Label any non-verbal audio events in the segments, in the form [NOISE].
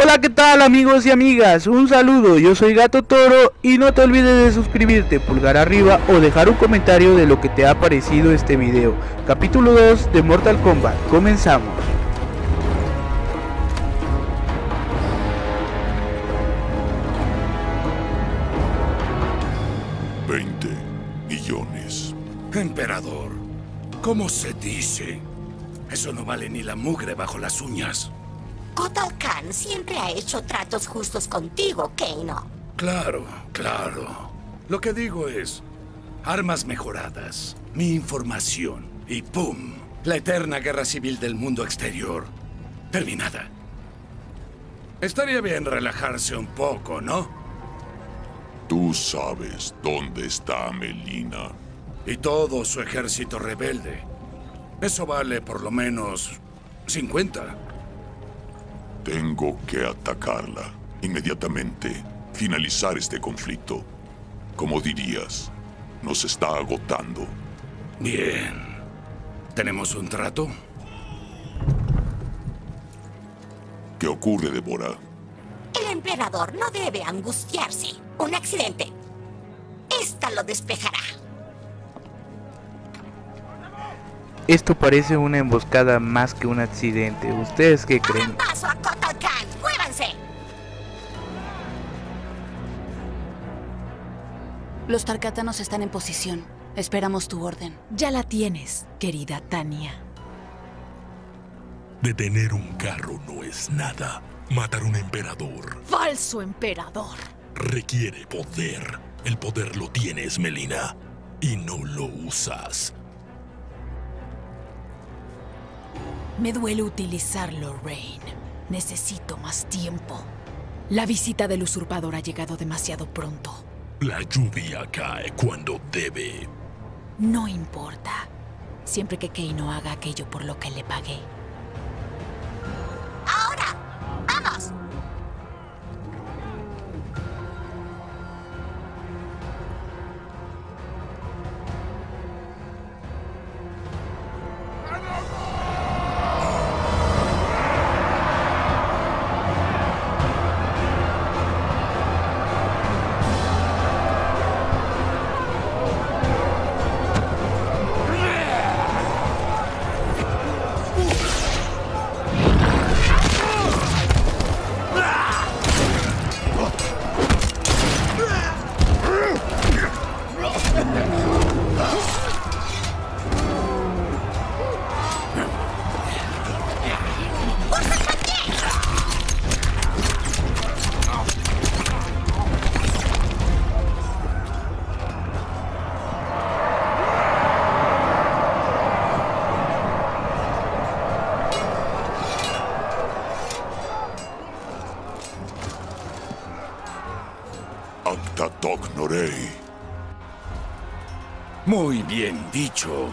Hola, ¿qué tal amigos y amigas? Un saludo, yo soy Gato Toro y no te olvides de suscribirte, pulgar arriba o dejar un comentario de lo que te ha parecido este video. Capítulo 2 de Mortal Kombat, comenzamos. Veinte millones. Emperador, ¿cómo se dice? Eso no vale ni la mugre bajo las uñas. Kotal Khan siempre ha hecho tratos justos contigo, Keino. Claro, claro. Lo que digo es, armas mejoradas, mi información y ¡pum! La eterna guerra civil del mundo exterior. Terminada. Estaría bien relajarse un poco, ¿no? Tú sabes dónde está Melina. Y todo su ejército rebelde. Eso vale por lo menos 50. Tengo que atacarla inmediatamente. Finalizar este conflicto. Como dirías, nos está agotando. Bien. ¿Tenemos un trato? ¿Qué ocurre, Débora? El emperador no debe angustiarse. Un accidente. Esta lo despejará. Esto parece una emboscada más que un accidente. ¿Ustedes qué creen? Paso a Kotal Khan. ¡Muévanse! Los tarkatanos están en posición. Esperamos tu orden. Ya la tienes, querida Tania. Detener un carro no es nada. Matar un emperador ¡Falso emperador! requiere poder. El poder lo tienes, Melina. Y no lo usas. Me duele utilizarlo, Rain. Necesito más tiempo. La visita del usurpador ha llegado demasiado pronto. La lluvia cae cuando debe. No importa. Siempre que Keino haga aquello por lo que le pagué. Muy bien dicho.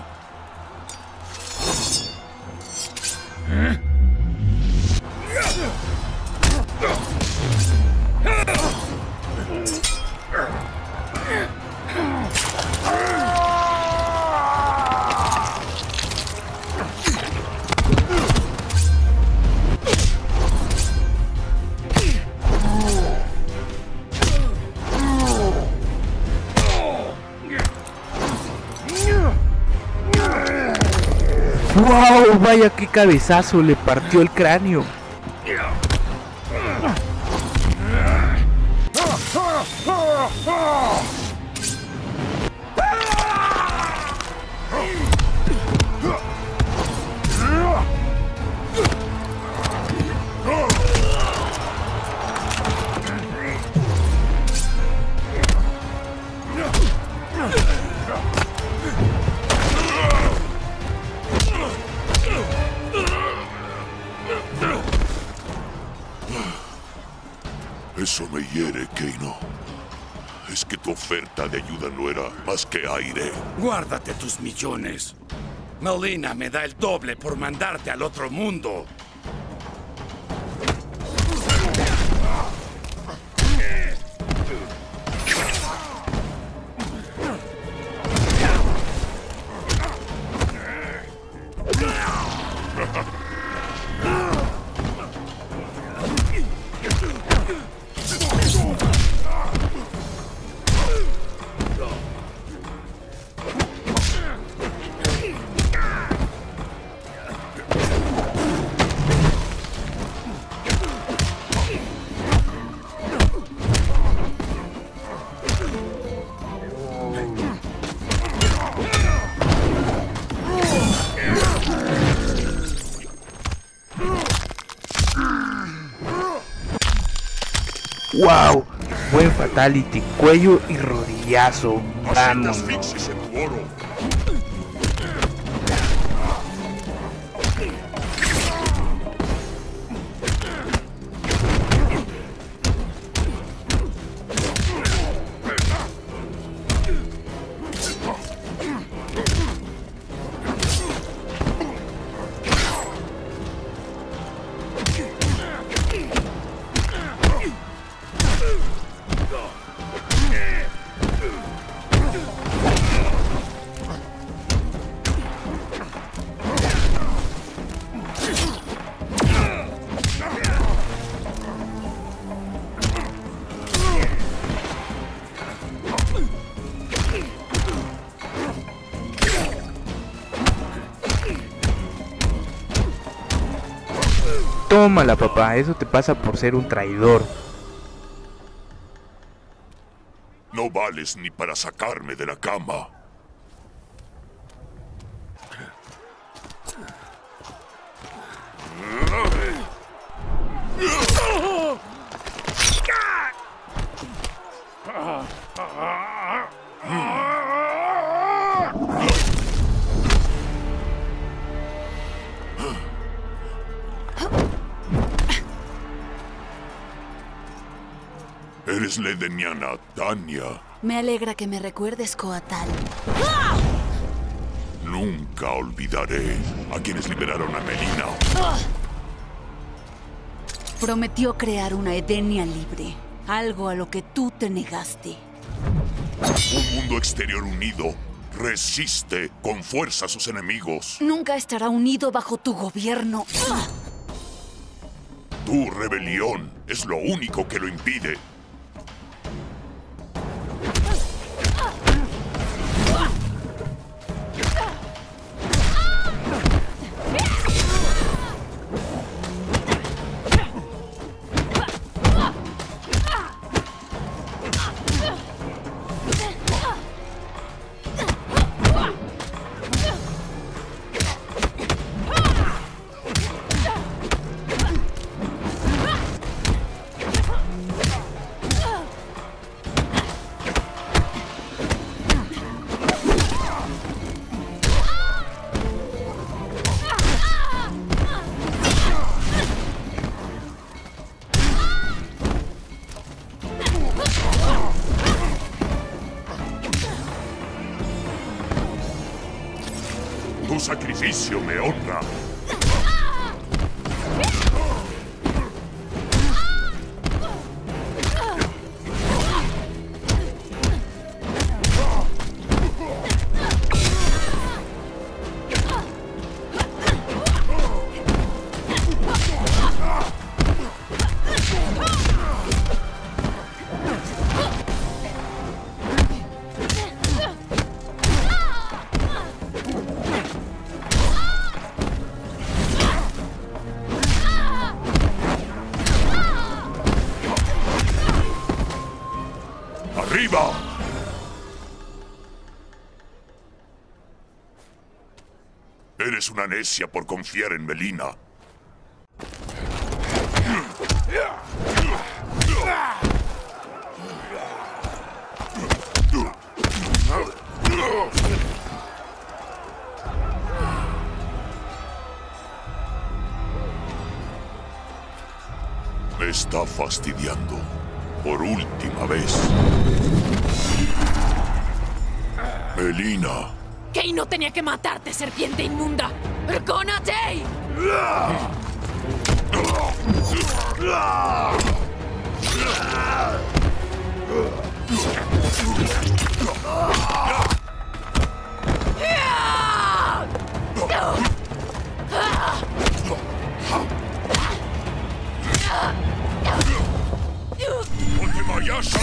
Cabezazo le partió el cráneo. Es que tu oferta de ayuda no era más que aire. Guárdate tus millones. Melina me da el doble por mandarte al otro mundo. ¡Wow! Buen fatality, cuello y rodillazo. Vamos. Tómala, papá, eso te pasa por ser un traidor. No vales ni para sacarme de la cama. Eres la edeniana Tania. Me alegra que me recuerdes, Coatal. Nunca olvidaré a quienes liberaron a Melina. Prometió crear una Edenia libre. Algo a lo que tú te negaste. Un mundo exterior unido resiste con fuerza a sus enemigos. Nunca estará unido bajo tu gobierno. Tu rebelión es lo único que lo impide. Por confiar en Melina. Me está fastidiando. Por última vez. Melina. Kei no tenía que matarte, serpiente inmunda. ¡Recónate! Otemayasha.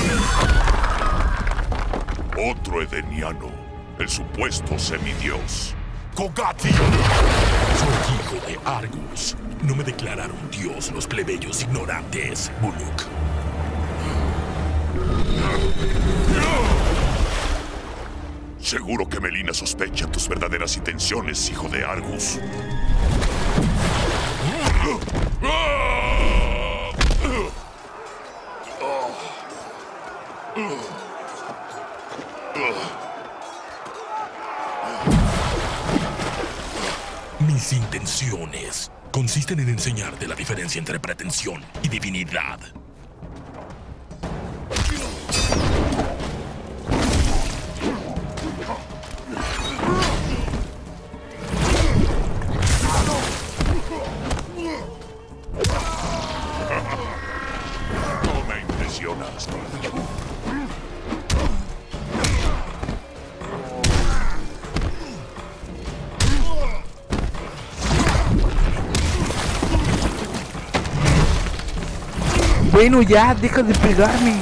Otro edeniano. El supuesto semidios. ¡Kogati! Soy hijo de Argus. No me declararon dios los plebeyos ignorantes, Buluk. Seguro que Melina sospecha tus verdaderas intenciones, hijo de Argus. Mis intenciones consisten en enseñarte la diferencia entre pretensión y divinidad. Bueno, ya, deja de pegarme.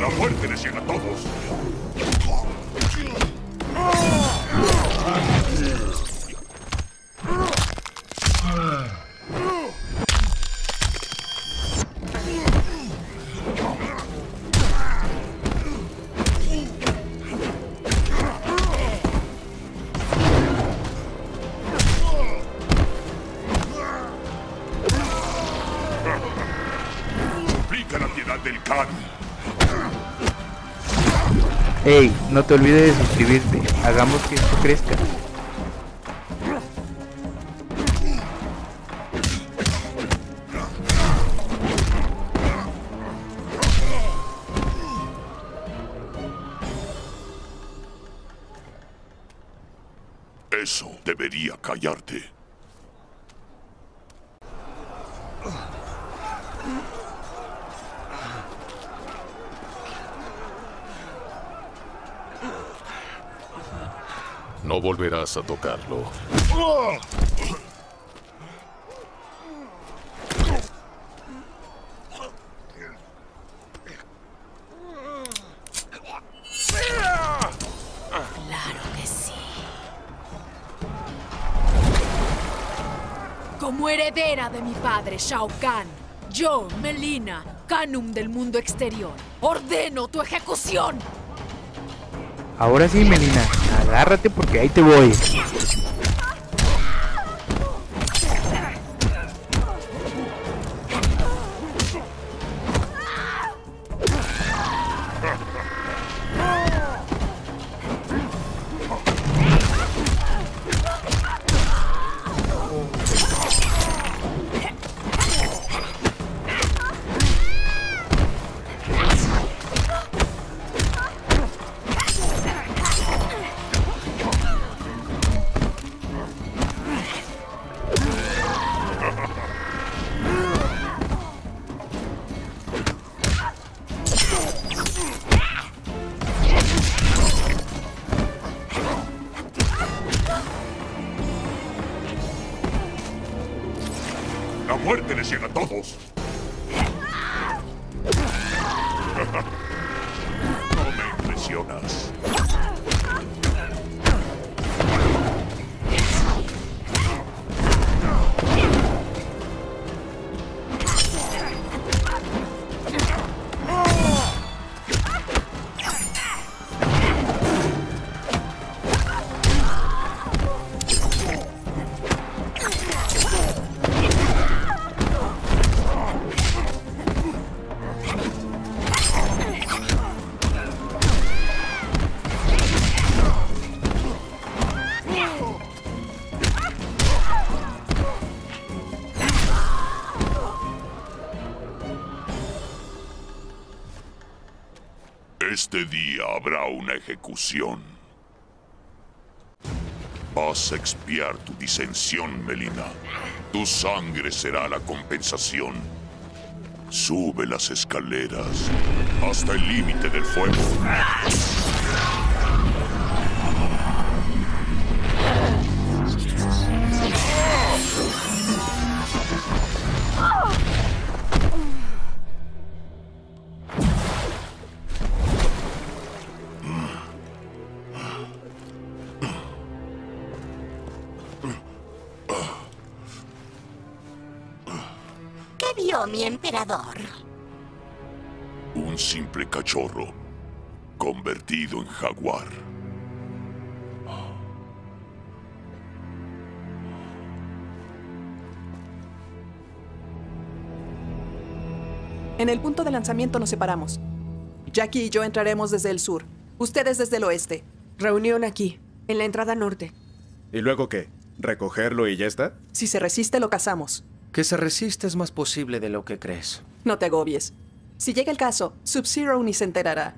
La muerte les llega a todos. No te olvides de suscribirte. Hagamos que esto crezca. Volverás a tocarlo. Claro que sí. Como heredera de mi padre, Shao Kahn, yo, Melina, Canum del mundo exterior, ordeno tu ejecución. Ahora sí, Melina, agárrate porque ahí te voy. Este día habrá una ejecución. Vas a expiar tu disensión, Melina. Tu sangre será la compensación. Sube las escaleras hasta el límite del fuego. Emperador? un simple cachorro, convertido en jaguar. En el punto de lanzamiento nos separamos. Jackie y yo entraremos desde el sur, ustedes desde el oeste. Reunión aquí, en la entrada norte. ¿Y luego qué? ¿Recogerlo y ya está? Si se resiste, lo cazamos. Que se resiste es más posible de lo que crees. No te agobies. Si llega el caso, Sub-Zero ni se enterará.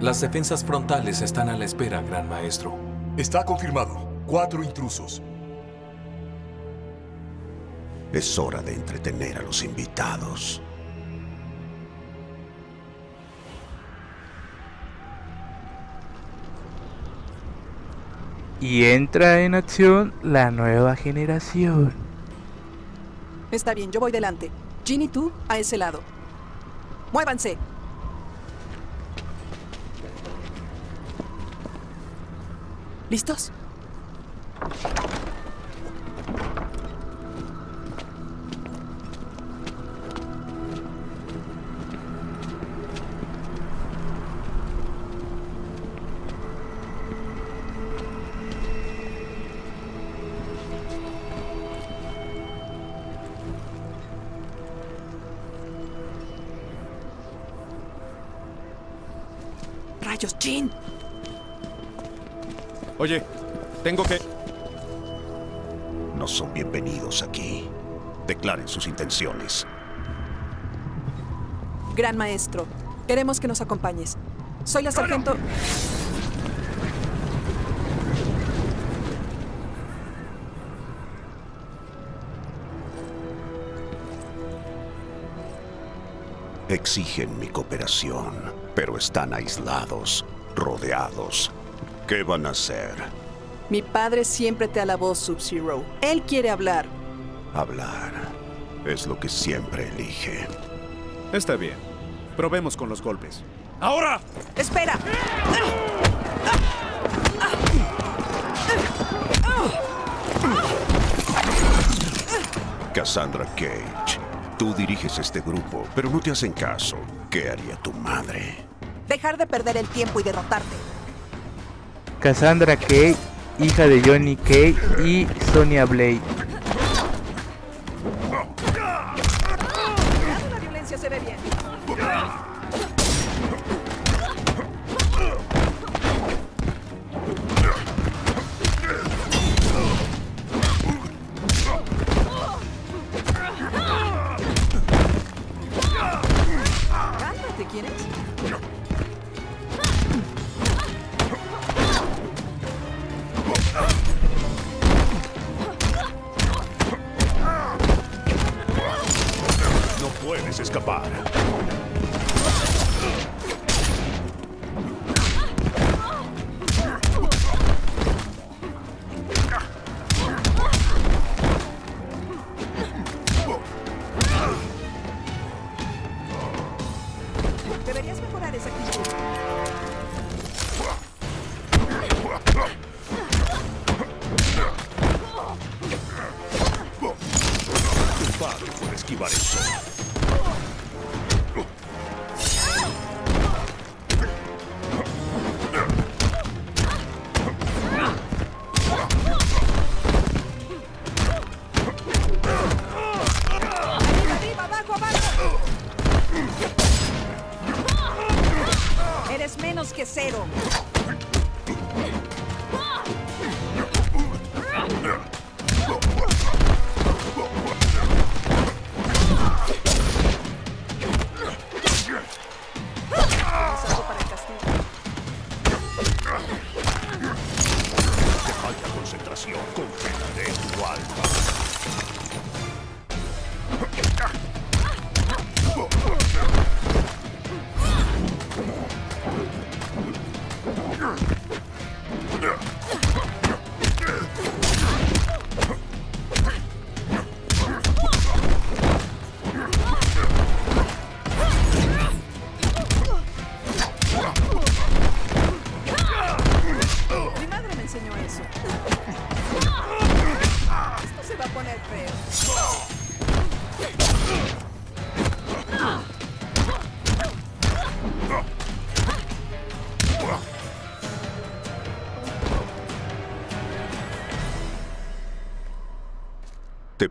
Las defensas frontales están a la espera, Gran Maestro. Está confirmado. Cuatro intrusos. Es hora de entretener a los invitados. Y entra en acción la nueva generación. Está bien, yo voy delante. Ginny, tú a ese lado. ¡Muévanse! ¿Listos? Oye, tengo que... No son bienvenidos aquí. Declaren sus intenciones. Gran maestro, queremos que nos acompañes. Soy la sargento... Exigen mi cooperación, pero están aislados, rodeados. ¿Qué van a hacer? Mi padre siempre te alabó, Sub-Zero. Él quiere hablar. Hablar. Es lo que siempre elige. Está bien. Probemos con los golpes. ¡Ahora! ¡Espera! Cassandra Cage, tú diriges este grupo, pero no te hacen caso. ¿Qué haría tu madre? Dejar de perder el tiempo y derrotarte. Cassandra Kay, hija de Johnny Kay y Sonia Blade. La violencia se ve bien. Puedes escapar. Concéntrate en tu alma.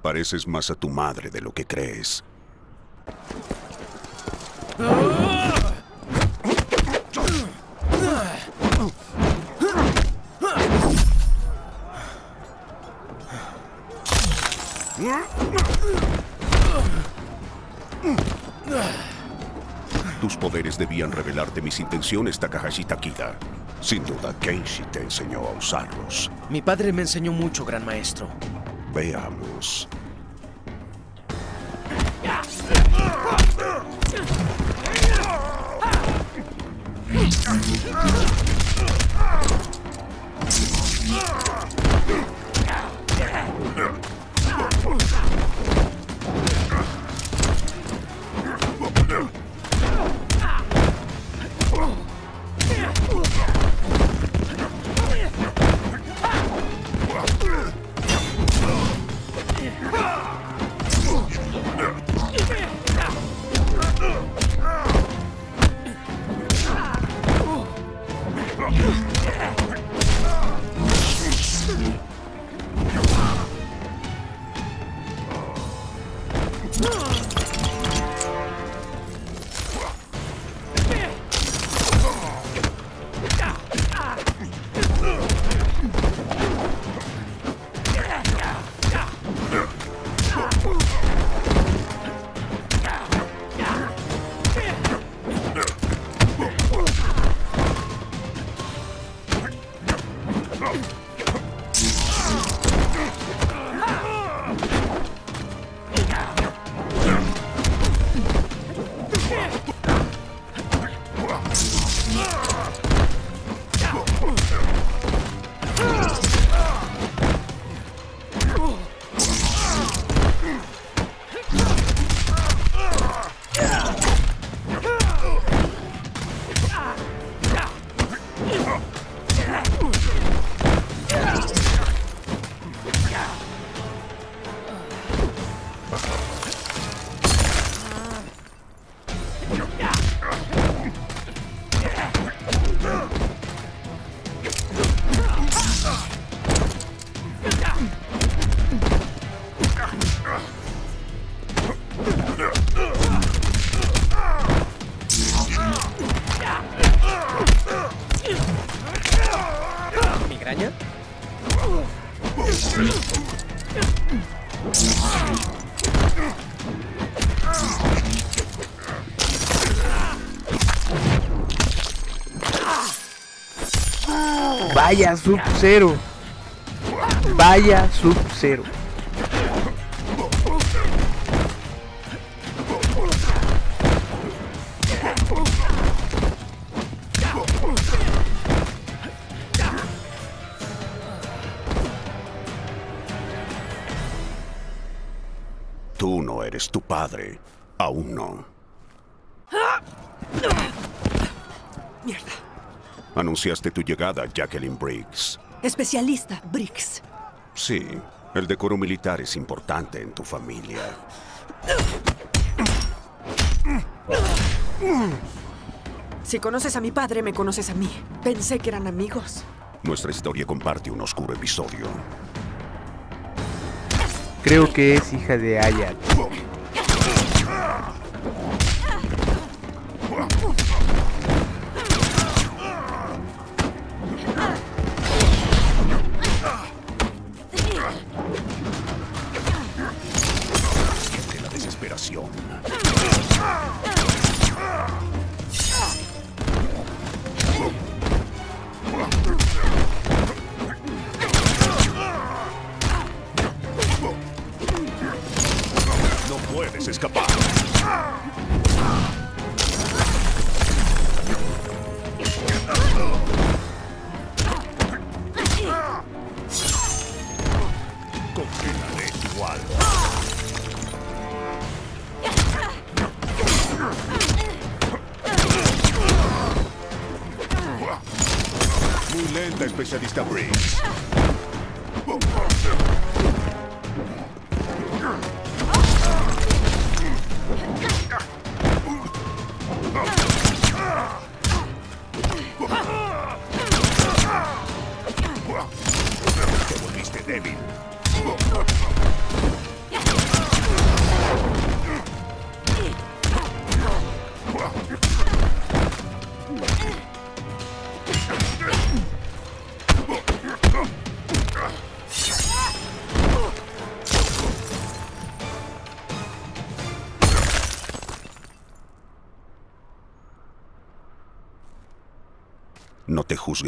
Pareces más a tu madre de lo que crees. Tus poderes debían revelarte mis intenciones, Takahashi Takida. Sin duda, Kenshi te enseñó a usarlos. Mi padre me enseñó mucho, gran maestro. Veamos. Ah! Huh. Vaya Sub-Zero. Vaya Sub-Zero. Tú no eres tu padre. Aún no. Mierda. Anunciaste tu llegada, Jacqueline Briggs. Especialista, Briggs. Sí, el decoro militar es importante en tu familia. Si conoces a mi padre, me conoces a mí. Pensé que eran amigos. Nuestra historia comparte un oscuro episodio. Creo que es hija de Ayat. Especialista Briggs.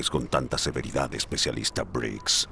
Con tanta severidad, especialista Briggs.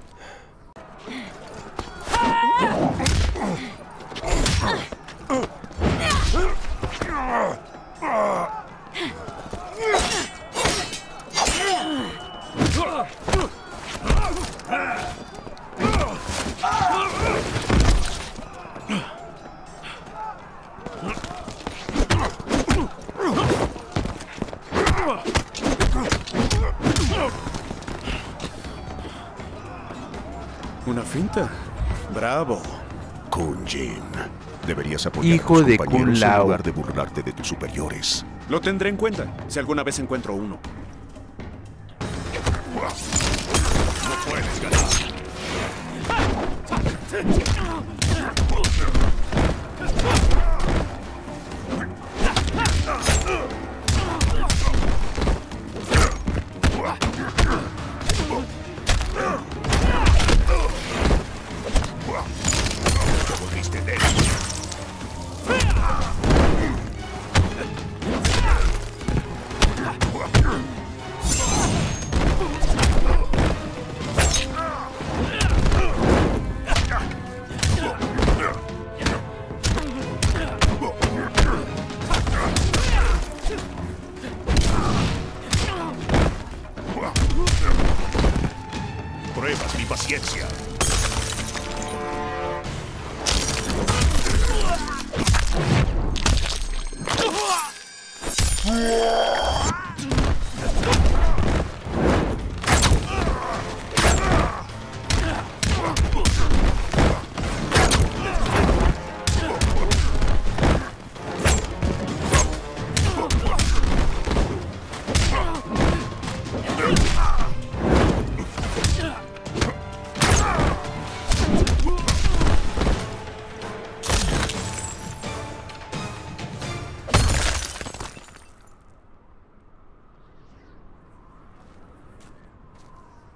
Hijo de Kun en Lao. lugar de burlarte de tus superiores. Lo tendré en cuenta, si alguna vez encuentro uno.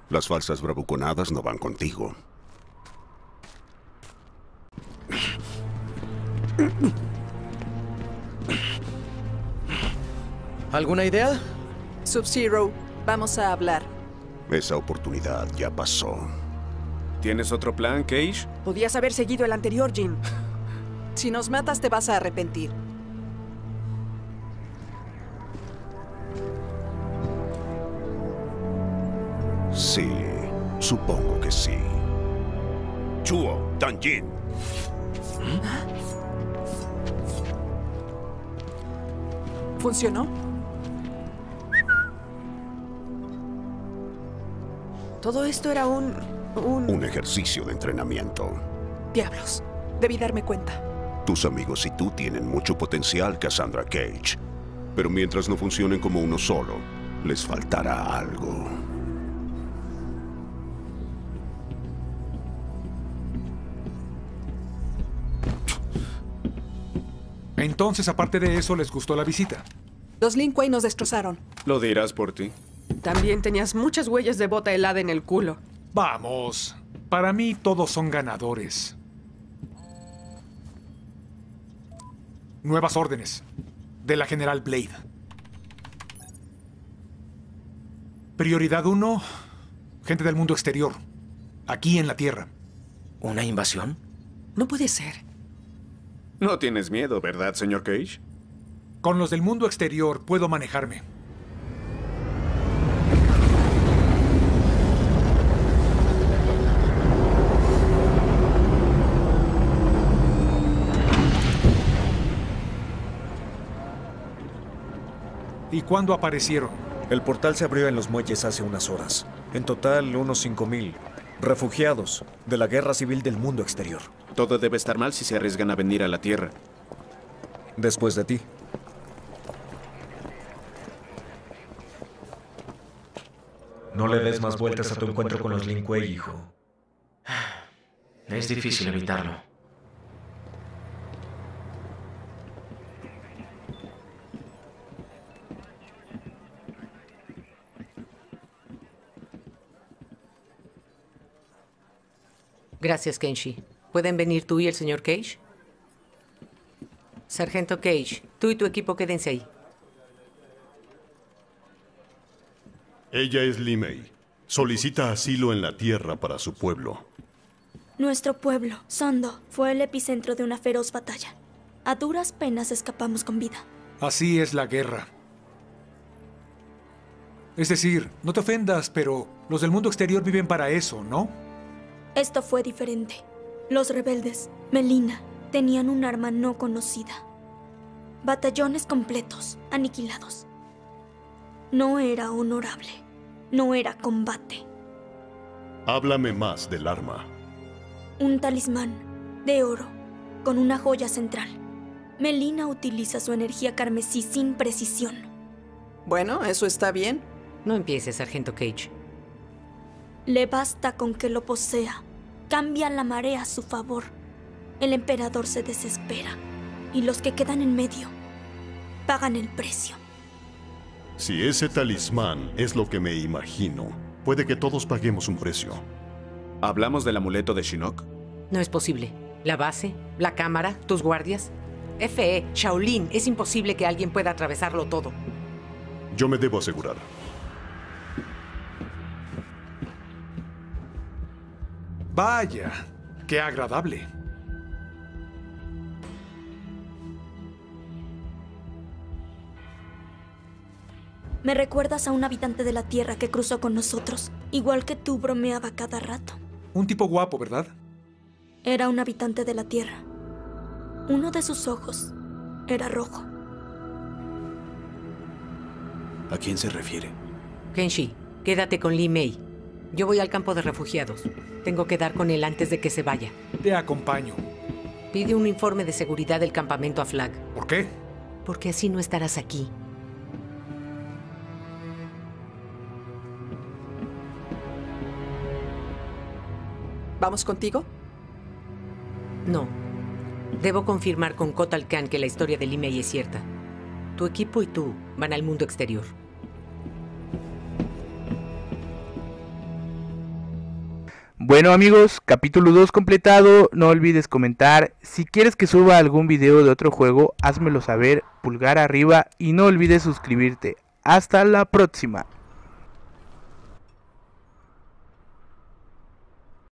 Las falsas bravuconadas no van contigo. ¿Alguna idea? Sub-Zero, vamos a hablar. Esa oportunidad ya pasó. ¿Tienes otro plan, Cage? Podías haber seguido el anterior, Jin. [LAUGHS] Si nos matas te vas a arrepentir. Supongo que sí. Chuo, Danjin. ¿Funcionó? Todo esto era un... un... Un ejercicio de entrenamiento. Diablos. Debí darme cuenta. Tus amigos y tú tienen mucho potencial, Cassandra Cage. Pero mientras no funcionen como uno solo, les faltará algo. Entonces, aparte de eso, ¿les gustó la visita? Los Lin Kuei nos destrozaron. Lo dirás por ti. También tenías muchas huellas de bota helada en el culo. Vamos. Para mí todos son ganadores. Nuevas órdenes. De la General Blade. Prioridad 1. Gente del mundo exterior. Aquí en la Tierra. ¿Una invasión? No puede ser. No tienes miedo, ¿verdad, señor Cage? Con los del mundo exterior puedo manejarme. ¿Y cuándo aparecieron? El portal se abrió en los muelles hace unas horas. En total, unos 5.000. Refugiados de la guerra civil del mundo exterior. Todo debe estar mal si se arriesgan a venir a la Tierra. Después de ti. No le des más vueltas a tu encuentro con los Lin Kuei, hijo. Es difícil evitarlo. Gracias, Kenshi. ¿Pueden venir tú y el señor Cage? Sargento Cage, tú y tu equipo quédense ahí. Ella es Limei. Solicita asilo en la tierra para su pueblo. Nuestro pueblo, Sondo, fue el epicentro de una feroz batalla. A duras penas escapamos con vida. Así es la guerra. Es decir, no te ofendas, pero los del mundo exterior viven para eso, ¿no? Esto fue diferente. Los rebeldes, Melina, tenían un arma no conocida. Batallones completos, aniquilados. No era honorable. No era combate. Háblame más del arma. Un talismán de oro con una joya central. Melina utiliza su energía carmesí sin precisión. Bueno, eso está bien. No empieces, Sargento Cage. Le basta con que lo posea. Cambia la marea a su favor. El emperador se desespera. Y los que quedan en medio pagan el precio. Si ese talismán es lo que me imagino, puede que todos paguemos un precio. ¿Hablamos del amuleto de Shinnok? No es posible. La base, la cámara, tus guardias. FE, Shaolin, es imposible que alguien pueda atravesarlo todo. Yo me debo asegurar. Vaya, qué agradable. Me recuerdas a un habitante de la Tierra que cruzó con nosotros. Igual que tú bromeaba cada rato. Un tipo guapo, ¿verdad? Era un habitante de la Tierra. Uno de sus ojos era rojo. ¿A quién se refiere? Kenshi, quédate con Lee Mei. Yo voy al campo de refugiados. Tengo que dar con él antes de que se vaya. Te acompaño. Pide un informe de seguridad del campamento a Flag. ¿Por qué? Porque así no estarás aquí. ¿Vamos contigo? No. Debo confirmar con Kotal Khan que la historia de Limei es cierta. Tu equipo y tú van al mundo exterior. Bueno amigos, capítulo 2 completado, no olvides comentar, si quieres que suba algún video de otro juego, házmelo saber, pulgar arriba y no olvides suscribirte. Hasta la próxima.